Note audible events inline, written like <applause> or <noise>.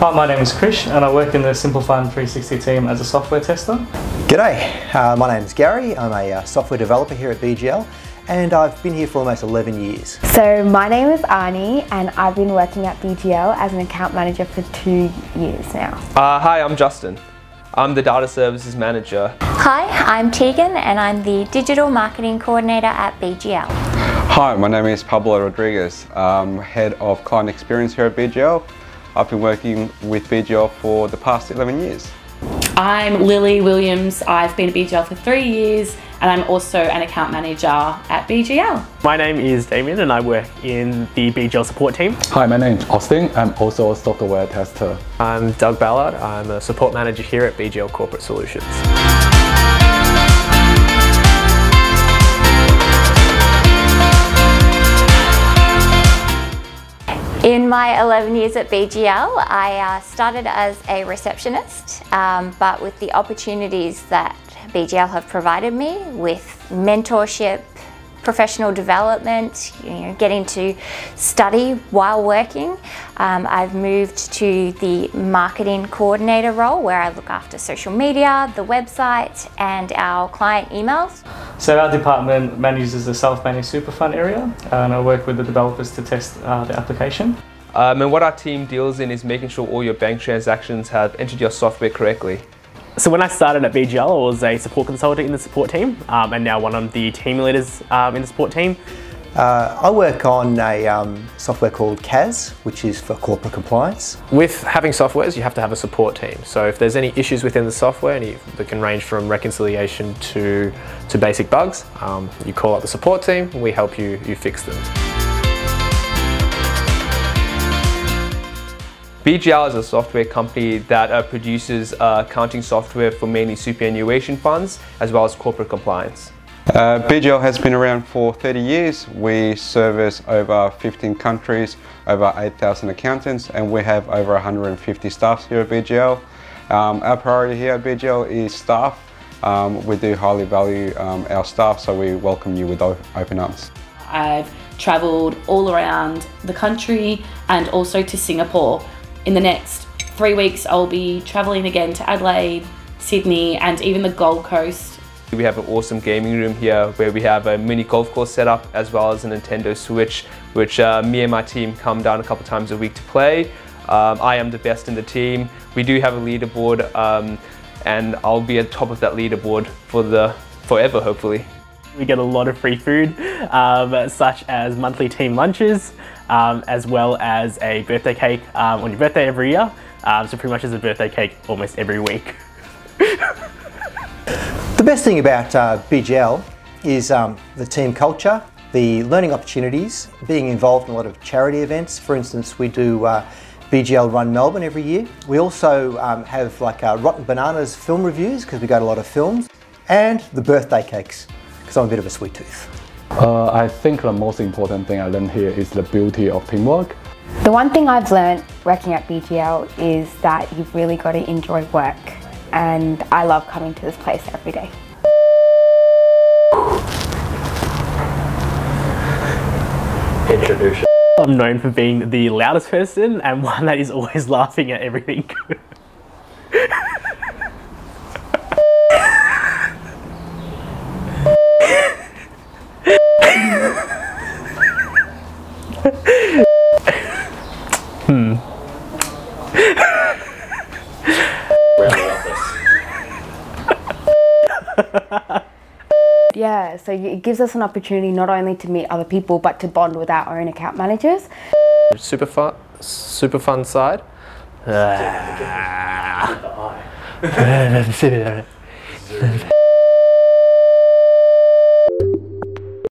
Hi, my name is Krish and I work in the Simple 360 team as a software tester. G'day, uh, my name is Gary. I'm a uh, software developer here at BGL and I've been here for almost 11 years. So my name is Arnie and I've been working at BGL as an account manager for two years now. Uh, hi, I'm Justin. I'm the Data Services Manager. Hi, I'm Tegan and I'm the Digital Marketing Coordinator at BGL. Hi, my name is Pablo Rodriguez. I'm Head of Client Experience here at BGL. I've been working with BGL for the past 11 years. I'm Lily Williams. I've been at BGL for three years and I'm also an account manager at BGL. My name is Damien and I work in the BGL support team. Hi, my name is Austin. I'm also a software tester. I'm Doug Ballard. I'm a support manager here at BGL Corporate Solutions. In my 11 years at BGL, I uh, started as a receptionist, um, but with the opportunities that BGL have provided me with mentorship, professional development, you know, getting to study while working. Um, I've moved to the marketing coordinator role where I look after social media, the website and our client emails. So our department manages the self-managed super fund area and I work with the developers to test uh, the application. Um, and what our team deals in is making sure all your bank transactions have entered your software correctly. So when I started at BGL, I was a support consultant in the support team um, and now one of the team leaders um, in the support team. Uh, I work on a um, software called CAS, which is for corporate compliance. With having softwares, you have to have a support team. So if there's any issues within the software, and you, that can range from reconciliation to, to basic bugs, um, you call up the support team, and we help you, you fix them. BGL is a software company that uh, produces uh, accounting software for mainly superannuation funds as well as corporate compliance. Uh, BGL has been around for 30 years. We service over 15 countries, over 8,000 accountants, and we have over 150 staff here at BGL. Um, our priority here at BGL is staff. Um, we do highly value um, our staff, so we welcome you with open arms. I've travelled all around the country and also to Singapore in the next three weeks, I'll be traveling again to Adelaide, Sydney, and even the Gold Coast. We have an awesome gaming room here where we have a mini golf course set up as well as a Nintendo Switch, which uh, me and my team come down a couple times a week to play. Um, I am the best in the team. We do have a leaderboard um, and I'll be at top of that leaderboard for the forever, hopefully. We get a lot of free food, um, such as monthly team lunches, um, as well as a birthday cake um, on your birthday every year. Um, so pretty much as a birthday cake almost every week. <laughs> the best thing about uh, BGL is um, the team culture, the learning opportunities, being involved in a lot of charity events. For instance, we do uh, BGL Run Melbourne every year. We also um, have like uh, Rotten Bananas film reviews because we go to a lot of films and the birthday cakes because I'm a bit of a sweet tooth. Uh, I think the most important thing I learned here is the beauty of teamwork. The one thing I've learned working at BGL is that you've really got to enjoy work and I love coming to this place every day. Introduction. I'm known for being the loudest person and one that is always laughing at everything. <laughs> hmm. <laughs> yeah, so it gives us an opportunity not only to meet other people but to bond with our own account managers. Super fun, super fun side. Uh, <laughs> <laughs>